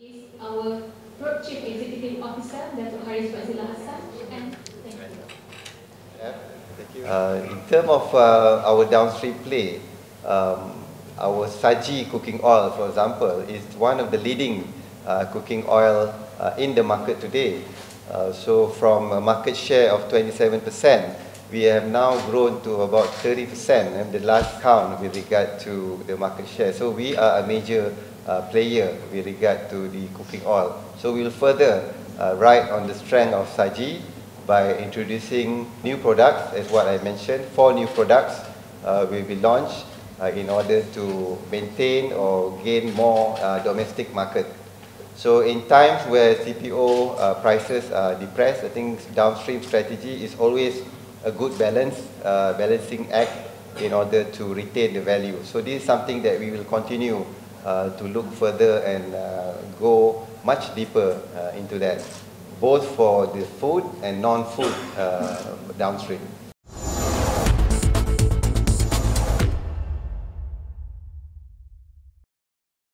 is our Group Chief Executive Officer, Datuk Haris Fadzilah Hassan, and thank you. Thank you. Uh, in terms of uh, our downstream play, um, our Saji cooking oil, for example, is one of the leading uh, cooking oil uh, in the market today. Uh, so from a market share of 27%, we have now grown to about 30% in the last count with regard to the market share. So we are a major uh, player with regard to the cooking oil. So we'll further uh, ride on the strength of Saji by introducing new products, as what I mentioned, four new products uh, will be launched uh, in order to maintain or gain more uh, domestic market. So in times where CPO uh, prices are depressed, I think downstream strategy is always a good balance, uh, balancing act in order to retain the value. So this is something that we will continue uh, to look further and uh, go much deeper uh, into that, both for the food and non-food uh, downstream.